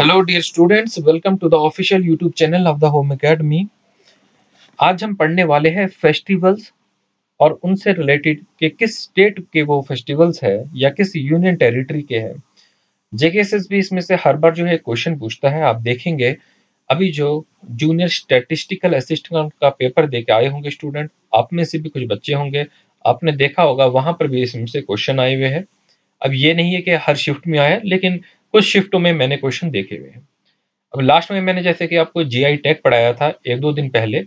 Hello dear students welcome to the official YouTube channel of the home academy आज हम पढ़ने वाले हैं फेस्टिवल्स और उनसे रिलेटेड कि किस स्टेट के वो फेस्टिवल्स है या किस यूनियन टेरिटरी के हैं। जेकेएसएस भी इसमें से हर बार जो है क्वेश्चन पूछता है। आप देखेंगे, अभी जो जूनियर स्टैटिस्टिकल असिस्टेंट का पेपर दे के आए होंगे स्टूडेंट आप में से भी कुछ बच्चे होंगे। आपने देखा होगा, वहाँ पर भी इसमें से क्वेश्चन आए हुए हैं। अब ये नहीं है कि हर शिफ्ट में आया लेकिन कुछ शिफ्टों में मैंने क्वेश्चन देखे हुए हैं। अब लास्ट में मैंने जैसे कि आपको जी आई टेक पढ़ाया था एक दो दिन पहले,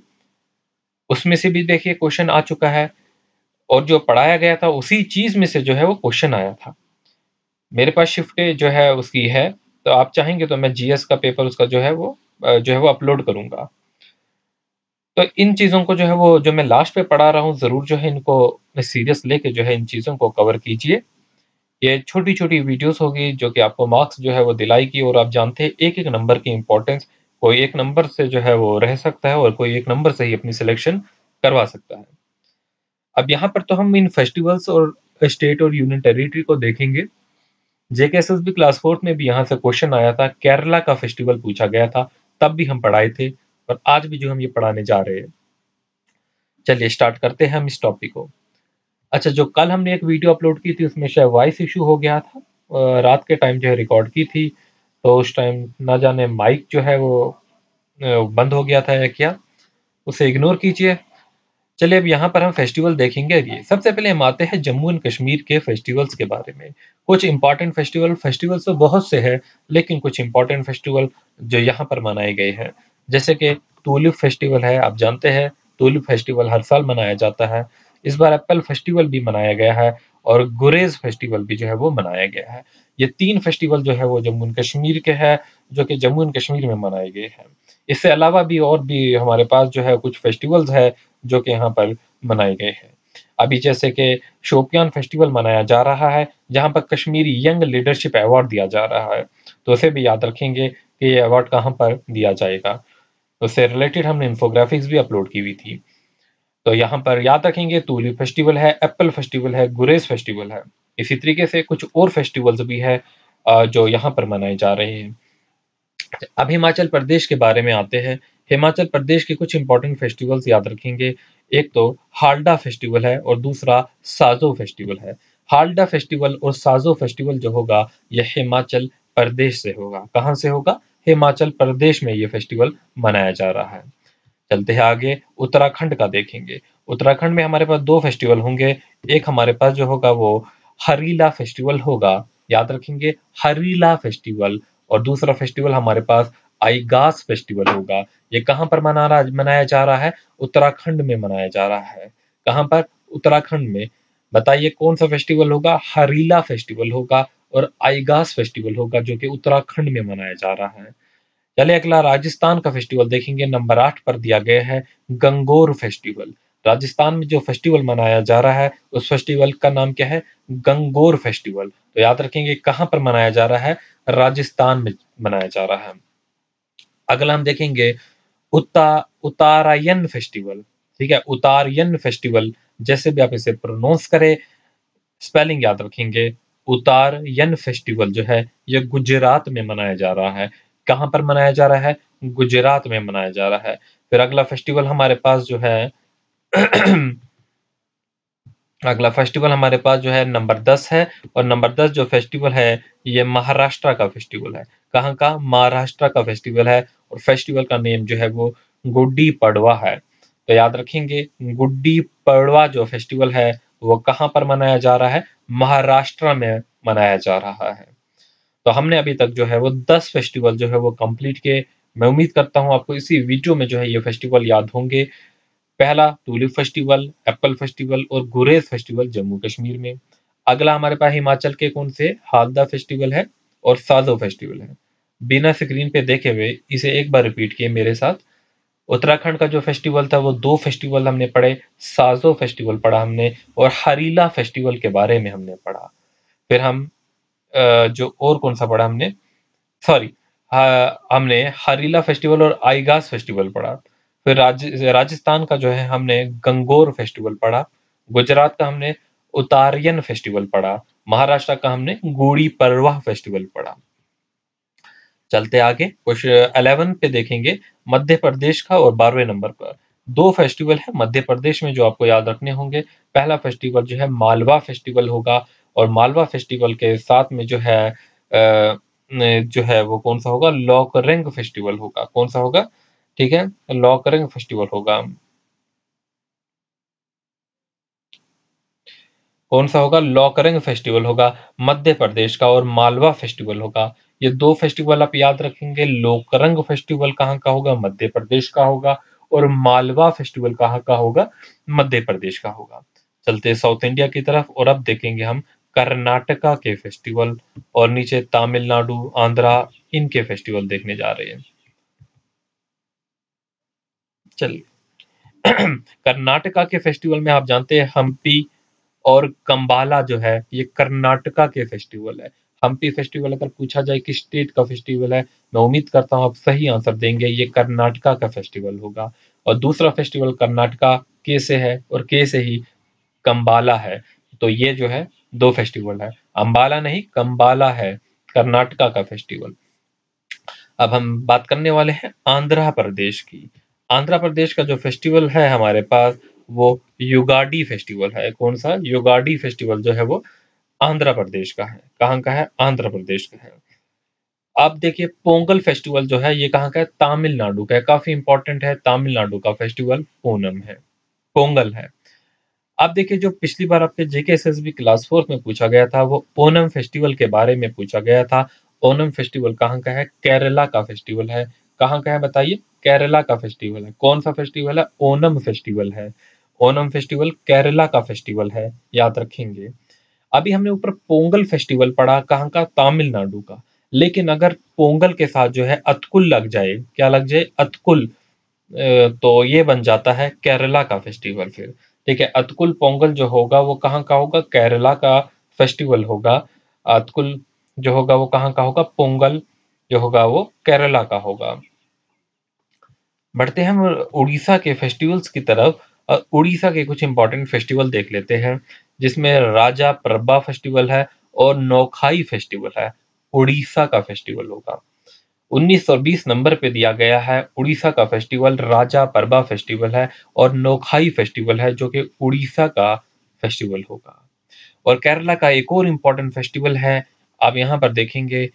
उसमें से भी देखिए क्वेश्चन आ चुका है और जो पढ़ाया गया था उसी चीज़ में से जो है वो क्वेश्चन आया था। मेरे पास शिफ्ट जो है उसकी है तो आप चाहेंगे तो मैं जीएस का पेपर उसका जो है वो जो है वो अपलोड करूँगा। तो इन चीज़ों को जो है वो जो मैं लास्ट पे पढ़ा रहा हूँ, ज़रूर जो है इनको सीरियस लेके जो है इन चीज़ों को कवर कीजिए। ये छोटी-छोटी वीडियोस होगी जो कि आपको मार्क्स जो है वो दिलाएगी और आप जानते हैं एक-एक नंबर की इम्पोर्टेंस कोई एक नंबर से जो है वो रह सकता है और कोई एक नंबर से ही अपनी सिलेक्शन करवा सकता है। अब यहाँ पर तो हम इन फेस्टिवल्स और स्टेट और यूनियन टेरिटरी को देखेंगे। जेकेएसएस भी क्लास फोर्थ में भी यहाँ से क्वेश्चन आया था, केरला का फेस्टिवल पूछा गया था, तब भी हम पढ़ाए थे और आज भी जो हम ये पढ़ाने जा रहे हैं। चलिए स्टार्ट करते हैं हम इस टॉपिक को। अच्छा जो कल हमने एक वीडियो अपलोड की थी, उसमें शायद वॉइस इशू हो गया था रात के टाइम जो है रिकॉर्ड की थी तो उस टाइम ना जाने माइक जो है वो बंद हो गया था या क्या, उसे इग्नोर कीजिए। चलिए, अब यहाँ पर हम फेस्टिवल देखेंगे ये सबसे पहले हम आते हैं जम्मू एंड कश्मीर के फेस्टिवल्स के बारे में। कुछ इंपॉर्टेंट फेस्टिवल फेस्टिवल्स तो बहुत से हैं, लेकिन कुछ इंपॉर्टेंट फेस्टिवल जो यहाँ पर मनाए गए हैं। जैसे कि टूलिप फेस्टिवल है, आप जानते हैं टूलिप फेस्टिवल हर साल मनाया जाता है। इस बार एप्पल फेस्टिवल भी मनाया गया है और गुरेज फेस्टिवल भी जो है वो मनाया गया है। ये तीन फेस्टिवल जो है वो जम्मू एंड कश्मीर के हैं, जो कि जम्मू एंड कश्मीर में मनाए गए हैं। इससे अलावा भी और भी हमारे पास जो है कुछ फेस्टिवल्स है, जो कि यहाँ पर मनाए गए हैं। अभी जैसे कि शोपियान फेस्टिवल मनाया जा रहा है, जहाँ पर कश्मीरी यंग लीडरशिप अवार्ड दिया जा रहा है। तो उसे भी याद रखेंगे कि ये अवार्ड कहाँ पर दिया जाएगा। उससे रिलेटेड हमने इन्फोग्राफिक्स भी अपलोड की हुई थी। तो यहाँ पर याद रखेंगे तूली फेस्टिवल है, एप्पल फेस्टिवल है, गुरेज फेस्टिवल है। इसी तरीके से कुछ और फेस्टिवल्स भी है जो यहाँ पर मनाए जा रहे हैं। अब हिमाचल प्रदेश के बारे में आते हैं। हिमाचल प्रदेश के कुछ इंपॉर्टेंट फेस्टिवल्स याद रखेंगे। एक तो हाल्डा फेस्टिवल है और दूसरा साजो फेस्टिवल है। हाल्डा फेस्टिवल और साजो फेस्टिवल जो होगा, यह हिमाचल प्रदेश से होगा। कहाँ से होगा? हिमाचल प्रदेश में ये फेस्टिवल मनाया जा रहा है। चलते हैं आगे, उत्तराखंड का देखेंगे। उत्तराखंड में हमारे पास दो फेस्टिवल होंगे। एक हमारे पास जो होगा वो हरीला फेस्टिवल होगा, याद रखेंगे, हरीला फेस्टिवल और दूसरा फेस्टिवल हमारे पास आईगास फेस्टिवल होगा। ये कहाँ पर मना रहा मनाया जा रहा है? उत्तराखंड में मनाया जा रहा है। कहाँ पर? उत्तराखंड में। बताइए कौन सा फेस्टिवल होगा? हरीला फेस्टिवल होगा और आईगास फेस्टिवल होगा जो कि उत्तराखंड में मनाया जा रहा है। चले अगला, राजस्थान का फेस्टिवल देखेंगे। नंबर आठ पर दिया गया है, गंगोर फेस्टिवल राजस्थान में जो फेस्टिवल मनाया जा रहा है, उस फेस्टिवल का नाम क्या है? गंगोर फेस्टिवल तो याद रखेंगे कहाँ पर मनाया जा रहा है? राजस्थान में मनाया जा रहा है। अगला हम देखेंगे उत्ता उतारायन फेस्टिवल ठीक है, उतारयन फेस्टिवल जैसे भी आप इसे प्रोनाउंस करें स्पेलिंग याद रखेंगे। उतारयन फेस्टिवल जो है यह गुजरात में मनाया जा रहा है। कहाँ पर मनाया जा रहा है? गुजरात में मनाया जा रहा है। फिर अगला फेस्टिवल हमारे पास जो है, अगला फेस्टिवल हमारे पास जो है नंबर दस है और नंबर दस जो फेस्टिवल है, ये महाराष्ट्र का फेस्टिवल है। कहाँ का? महाराष्ट्र का फेस्टिवल है और फेस्टिवल का नेम जो है वो गुड्डी पड़वा है। तो याद रखेंगे, गुड्डी पड़वा जो फेस्टिवल है, वो कहाँ पर मनाया जा रहा है? महाराष्ट्र में मनाया जा रहा है। तो हमने अभी तक जो है वो दस फेस्टिवल जो है वो कंप्लीट किए। मैं उम्मीद करता हूँ आपको इसी वीडियो में जो है ये फेस्टिवल याद होंगे। पहला टूलिप फेस्टिवल एप्पल फेस्टिवल और गुरेज फेस्टिवल जम्मू कश्मीर में। अगला हमारे पास हिमाचल के कौन से? हालदा फेस्टिवल है और साजो फेस्टिवल है। बिना स्क्रीन पे देखे हुए इसे एक बार रिपीट किए मेरे साथ। उत्तराखंड का जो फेस्टिवल था वो दो फेस्टिवल हमने पढ़े। साजो फेस्टिवल पढ़ा हमने और हरीला फेस्टिवल के बारे में हमने पढ़ा। फिर हम जो और कौन सा पढ़ा हमने? सॉरी हमने हरीला फेस्टिवल और आईगास फेस्टिवल पढ़ा। फिर राज, राजस्थान का जो है हमने गंगोर फेस्टिवल पढ़ा। गुजरात का हमने उतारियन फेस्टिवल पढ़ा। महाराष्ट्र का हमने गुड़ी पड़वा फेस्टिवल पढ़ा। चलते आगे। क्वेश्चन अलेवन पे देखेंगे मध्य प्रदेश का और बारहवें नंबर पर। दो फेस्टिवल है मध्य प्रदेश में जो आपको याद रखने होंगे। पहला फेस्टिवल जो है मालवा फेस्टिवल होगा। और मालवा फेस्टिवल के साथ में जो है जो है वो कौन सा होगा? लॉकरेंग फेस्टिवल होगा। कौन सा होगा? ठीक है, लॉकरेंग फेस्टिवल होगा। कौन सा होगा? लॉकरंग फेस्टिवल होगा, मध्य प्रदेश का और मालवा फेस्टिवल होगा। ये दो फेस्टिवल आप याद रखेंगे। लोकरंग फेस्टिवल कहाँ का होगा? मध्य प्रदेश का होगा और मालवा फेस्टिवल कहाँ का होगा? मध्य प्रदेश का होगा। चलते साउथ इंडिया की तरफ़ और अब देखेंगे हम कर्नाटका के फेस्टिवल और नीचे तमिलनाडु, आंध्रा, इनके फेस्टिवल देखने जा रहे हैं। चलिए। कर्नाटका के फेस्टिवल में आप जानते हैं हम्पी और कंबाला जो है, ये कर्नाटका के फेस्टिवल है। हम्पी फेस्टिवल अगर पूछा जाए कि स्टेट का फेस्टिवल है, मैं उम्मीद करता हूँ आप सही आंसर देंगे, ये कर्नाटका का फेस्टिवल होगा। और दूसरा फेस्टिवल कर्नाटका के से है और के से ही कंबाला है। तो ये जो है दो फेस्टिवल है, अंबाला नहीं, कंबाला है, कर्नाटका का फेस्टिवल। अब हम बात करने वाले हैं आंध्र प्रदेश की। आंध्र प्रदेश का जो फेस्टिवल है हमारे पास, वो युगाडी फेस्टिवल है। कौन सा? युगाडी फेस्टिवल जो है वो आंध्र प्रदेश का है। कहाँ का है? आंध्र प्रदेश का है। अब देखिए, पोंगल फेस्टिवल जो है, ये कहाँ का है? तमिलनाडु का है। काफ़ी इंपॉर्टेंट है, तमिलनाडु का फेस्टिवल, पूनम है। पोंगल है। अब देखिए, जो पिछली बार आपके जेके एस क्लास फोर्थ में पूछा गया था, वो ओनम फेस्टिवल के बारे में पूछा गया था। ओनम फेस्टिवल कहाँ का है? केरला का फेस्टिवल है। कहाँ का है बताइए? केरला का फेस्टिवल है। कौन सा फेस्टिवल है? ओनम फेस्टिवल है। ओनम फेस्टिवल केरला का फेस्टिवल है। याद रखेंगे। अभी हमने ऊपर पोंगल फेस्टिवल पढ़ा, कहाँ का? तमिलनाडु का। लेकिन अगर पोंगल के साथ जो है अतकुल लग जाए, क्या लग जाए? अतकुल तो ये बन जाता है केरला का फेस्टिवल फिर। ठीक है अतकुल पोंगल जो होगा वो कहाँ का होगा? केरला का फेस्टिवल होगा। अतकुल जो होगा वो कहाँ का होगा? पोंगल जो होगा वो केरला का होगा। बढ़ते हैं हम उड़ीसा के फेस्टिवल्स की तरफ़। उड़ीसा के कुछ इंपॉर्टेंट फेस्टिवल देख लेते हैं, जिसमें राजा प्रभा फेस्टिवल है और नौखाई फेस्टिवल है। उड़ीसा का फेस्टिवल होगा। 1920 नंबर पे दिया गया है। उड़ीसा का फेस्टिवल, राजा परबा फेस्टिवल है और नोखाई फेस्टिवल है, जो कि उड़ीसा का फेस्टिवल होगा। और केरला का एक और इम्पोर्टेंट फेस्टिवल है, आप यहाँ पर देखेंगे,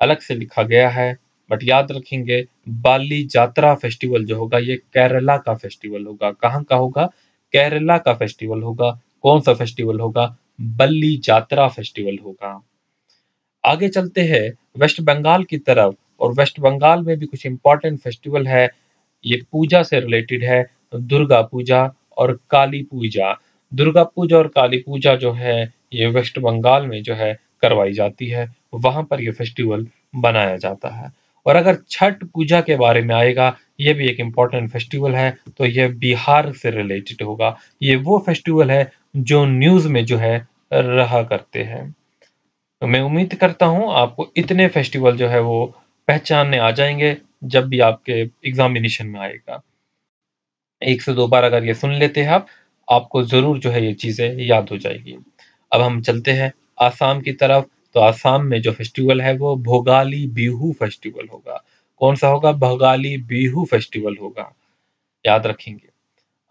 अलग से लिखा गया है, बट याद रखेंगे, बाली जात्रा फेस्टिवल जो होगा, ये केरला का फेस्टिवल होगा। कहाँ का होगा? केरला का फेस्टिवल होगा। कौन सा फेस्टिवल होगा? बल्ली जात्रा फेस्टिवल होगा। आगे चलते हैं, वेस्ट बंगाल की तरफ़। और वेस्ट बंगाल में भी कुछ इंपॉर्टेंट फेस्टिवल है। ये पूजा से रिलेटेड है, दुर्गा पूजा और काली पूजा। दुर्गा पूजा और काली पूजा जो है, ये वेस्ट बंगाल में जो है करवाई जाती है। वहाँ पर ये फेस्टिवल बनाया जाता है। और अगर छठ पूजा के बारे में आएगा, ये भी एक इंपॉर्टेंट फेस्टिवल है तो ये बिहार से रिलेटेड होगा। ये वो फेस्टिवल है जो न्यूज़ में जो है रहा करते हैं। तो मैं उम्मीद करता हूँ आपको इतने फेस्टिवल जो है वो पहचानने आ जाएँगे जब भी आपके एग्जामिनेशन में आएगा। एक से दो बार अगर ये सुन लेते हैं आप, आपको ज़रूर जो है ये चीज़ें याद हो जाएगी। अब हम चलते हैं आसाम की तरफ़। तो आसाम में जो फेस्टिवल है वो भोगाली बिहू फेस्टिवल होगा। कौन सा होगा? भोगाली बिहू फेस्टिवल होगा। याद रखेंगे।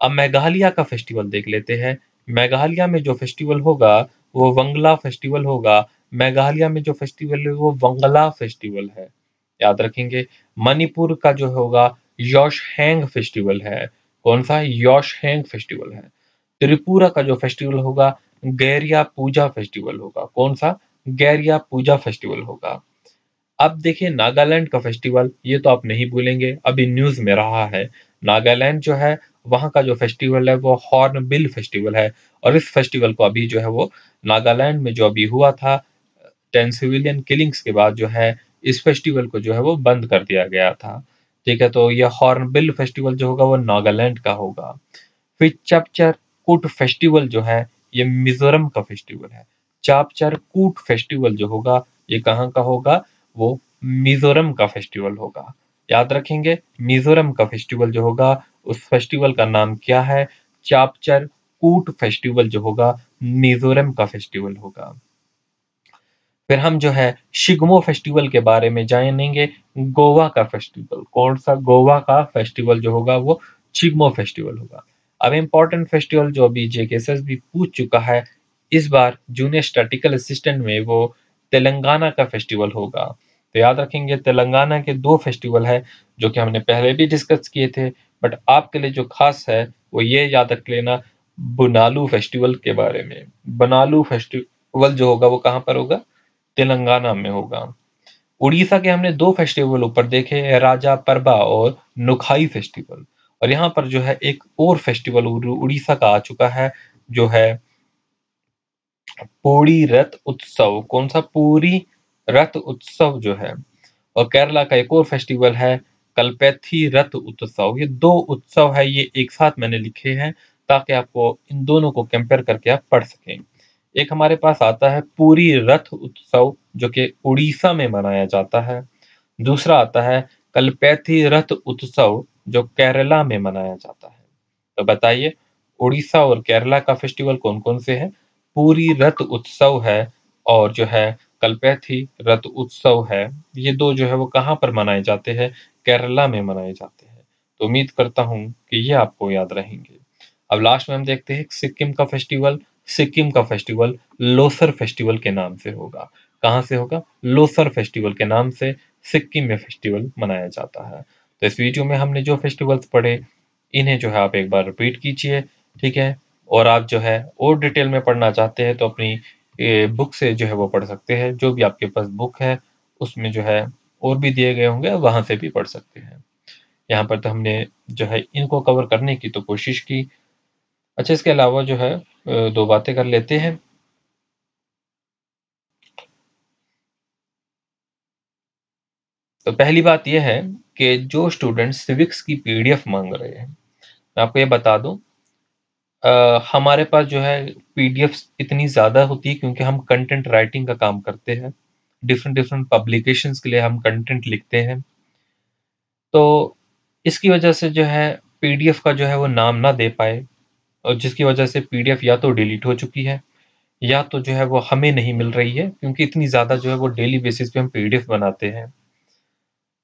अब मेघालय का फेस्टिवल देख लेते हैं। मेघालय में जो फेस्टिवल होगा, वो वंगला फेस्टिवल होगा। मेघालय में जो फेस्टिवल है, वो वंगला फेस्टिवल है। याद रखेंगे। मणिपुर का जो होगा, योशहैंग फेस्टिवल है। कौन सा? योशहैंग फेस्टिवल है। त्रिपुरा का जो फेस्टिवल होगा, गैरिया पूजा फेस्टिवल होगा। कौन सा? गैरिया पूजा फेस्टिवल होगा। अब देखिए, नागालैंड का फेस्टिवल, ये तो आप नहीं भूलेंगे, अभी न्यूज़ में रहा है। नागालैंड जो है, वहाँ का जो फेस्टिवल है, वो हॉर्नबिल फेस्टिवल है। और इस फेस्टिवल को अभी जो है वो नागालैंड में जो अभी हुआ था, टेन सिविलियन किलिंग्स के बाद जो है इस फेस्टिवल को जो है वो बंद कर दिया गया था। ठीक है तो ये हॉर्नबिल फेस्टिवल जो होगा वो नागालैंड का होगा। फिर चपचर कूट फेस्टिवल जो है, ये मिजोरम का फेस्टिवल है। चापचर कूट फेस्टिवल जो होगा, ये कहाँ का होगा? वो मिजोरम का फेस्टिवल होगा। याद रखेंगे, मिजोरम का फेस्टिवल जो होगा, उस फेस्टिवल का नाम क्या है? चापचर कूट फेस्टिवल जो होगा, मिजोरम का फेस्टिवल होगा। फिर हम जो है शिगमो फेस्टिवल के बारे में जानेंगे। गोवा का फेस्टिवल, कौन सा गोवा का फेस्टिवल जो होगा वो शिगमो फेस्टिवल होगा। अब इम्पोर्टेंट फेस्टिवल जो अभी जेकेएसएस भी पूछ चुका है, इस बार जूनियर स्टैटिकल असिस्टेंट में वो तेलंगाना का फेस्टिवल होगा। तो याद रखेंगे, तेलंगाना के दो फेस्टिवल है, जो कि हमने पहले भी डिस्कस किए थे बट आपके लिए जो खास है, वो ये याद रख लेना बुनालू फेस्टिवल के बारे में। बनालू फेस्टिवल जो होगा, वो कहाँ पर होगा? तेलंगाना में होगा। उड़ीसा के हमने दो फेस्टिवल ऊपर देखे हैं, राजा परबा और नुखाई फेस्टिवल और यहाँ पर जो है एक और फेस्टिवल उड़ीसा का आ चुका है, जो है पूरी रथ उत्सव। कौन सा? पूरी रथ उत्सव जो है। और केरला का एक और फेस्टिवल है, कल्पैथी रथ उत्सव। ये दो उत्सव है, ये एक साथ मैंने लिखे हैं, ताकि आपको इन दोनों को कंपेयर करके आप पढ़ सकें। एक हमारे पास आता है पूरी रथ उत्सव, जो कि उड़ीसा में मनाया जाता है। दूसरा आता है कल्पैथी रथ उत्सव, जो केरला में मनाया जाता है। तो बताइए, उड़ीसा और केरला का फेस्टिवल कौन कौन से हैं? पूरी रथ उत्सव है और जो है कल्पैथी रथ उत्सव है। ये दो जो है वो कहाँ पर मनाए जाते हैं? केरला में मनाए जाते हैं। तो उम्मीद करता हूँ कि ये आपको याद रहेंगे। अब लास्ट में हम देखते हैं सिक्किम का फेस्टिवल। सिक्किम का फेस्टिवल लोसर फेस्टिवल के नाम से होगा। कहाँ से होगा? लोसर फेस्टिवल के नाम से सिक्किम में फेस्टिवल मनाया जाता है। तो इस वीडियो में हमने जो फेस्टिवल्स पढ़े, इन्हें जो है आप एक बार रिपीट कीजिए, ठीक है? और आप जो है और डिटेल में पढ़ना चाहते हैं तो अपनी बुक से जो है वो पढ़ सकते हैं। जो भी आपके पास बुक है, उसमें जो है और भी दिए गए होंगे, वहाँ से भी पढ़ सकते हैं। यहाँ पर तो हमने जो है इनको कवर करने की तो कोशिश की अच्छा इसके अलावा जो है दो बातें कर लेते हैं। तो पहली बात यह है कि जो स्टूडेंट सिविक्स की पीडीएफ मांग रहे हैं मैं आपको ये बता दूँ आ, हमारे पास जो है पीडीएफ इतनी ज़्यादा होती है क्योंकि हम कंटेंट राइटिंग का काम करते हैं। डिफरेंट डिफरेंट पब्लिकेशन के लिए हम कंटेंट लिखते हैं। तो इसकी वजह से जो है पीडीएफ का जो है वो नाम ना दे पाए। जिसकी वजह से पीडीएफ या तो डिलीट हो चुकी है, या तो जो है वो हमें नहीं मिल रही है, क्योंकि इतनी ज़्यादा जो है वो डेली बेसिस पे हम पीडीएफ बनाते हैं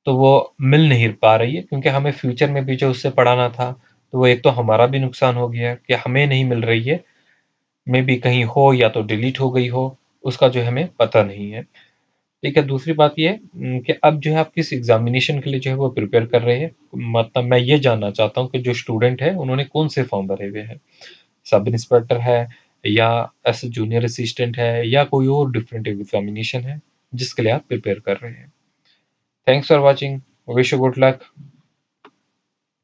तो वो मिल नहीं पा रही है, क्योंकि हमें फ्यूचर में भी जो उससे पढ़ाना था तो वो एक तो हमारा भी नुकसान हो गया कि हमें नहीं मिल रही है, मे भी कहीं हो या तो डिलीट हो गई हो, उसका जो हमें पता नहीं है। ठीक है, दूसरी बात ये कि अब जो है आप किस एग्जामिनेशन के लिए जो है वो प्रिपेयर कर रहे हैं? मतलब मैं ये जानना चाहता हूँ कि जो स्टूडेंट है, उन्होंने कौन से फॉर्म भरे हुए हैं? सब इंस्पेक्टर है या एस जूनियर असिस्टेंट है या कोई और डिफरेंट एग्जामिनेशन है जिसके लिए आप प्रिपेयर कर रहे हैं? Thanks for watching wish good luck